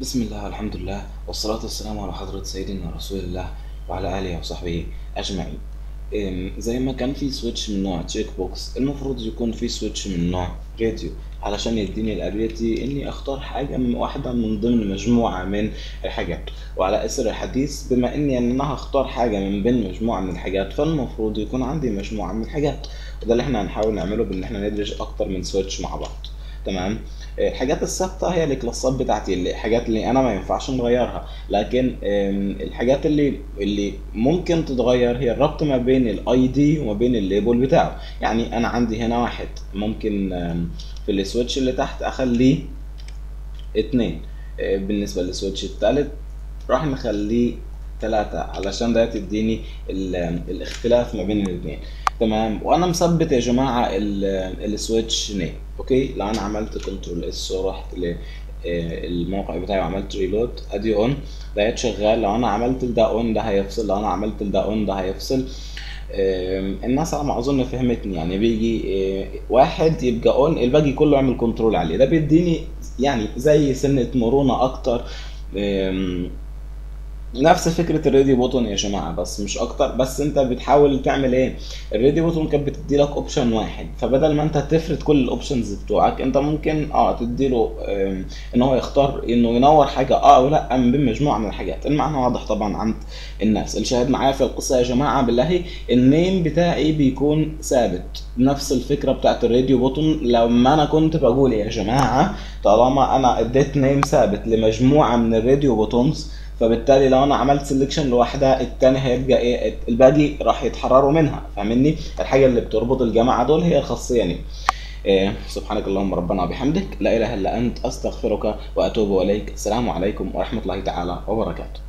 بسم الله والحمد لله والصلاة والسلام على حضرة سيدنا رسول الله وعلى آله وصحبه أجمعين. زي ما كان في switch من نوع checkbox المفروض يكون في switch من نوع راديو علشان يديني ال ability إني أختار حاجة من واحدة من ضمن مجموعة من الحاجات. وعلى أثر الحديث بما إني ان أنا هختار حاجة من بين مجموعة من الحاجات فالمفروض يكون عندي مجموعة من الحاجات. وده اللي إحنا هنحاول نعمله بإن إحنا ندرج أكتر من switch مع بعض. تمام؟ الحاجات الثابتة هي الكلاسات بتاعتي الحاجات اللي أنا ما ينفعش نغيرها. لكن الحاجات اللي اللي ممكن تتغير هي الربط ما بين ال ID وما بين ال label بتاعه. يعني أنا عندي هنا واحد ممكن في ال switch اللي تحت أخليه اتنين. آه، بالنسبة لل switch التالت راح نخليه تلاتة علشان ده تديني ال- الاختلاف ما بين الاثنين تمام. وأنا مثبت يا جماعة ال- ال switch name okay؟ لو أنا عملت control S ورحت للموقع بتاعي وعملت reload أدي on ده شغال. لو أنا عملت ده on ده هيفصل. لو أنا عملت ده on ده هيفصل. الناس على ما أظن فهمتني. يعني بيجي آه، واحد يبقى on الباقي كله يعمل control عليه. ده بيديني يعني زي سنة مرونة أكتر. نفس فكرة ال radio button يا جماعة بس مش أكتر. بس أنت بتحاول تعمل إيه؟ ال radio button كانت بتدي لك option واحد. فبدل ما أنت تفرد كل ال options بتوعك أنت ممكن أه تديله آم، إن هو يختار إنه ينور حاجة أه أو لأ من بين مجموعة من الحاجات. المعنى واضح طبعا عند الناس. الشاهد معايا في القصة يا جماعة بالله ال name بتاعي بيكون ثابت. نفس الفكرة بتاعت ال radio button لما أنا كنت بقول يا جماعة طالما أنا اديت name ثابت لمجموعة من ال radio buttons فبالتالي لو أنا عملت selection لوحدها التاني هيبقى إيه؟ الباقي راح يتحرروا منها فاهمني؟ الحاجة اللي بتربط الجماعة دول هي الخاصية دي. إيه سبحانك اللهم ربنا وبحمدك. لا إله إلا أنت أستغفرك وأتوب إليك. السلام عليكم ورحمة الله تعالى وبركاته.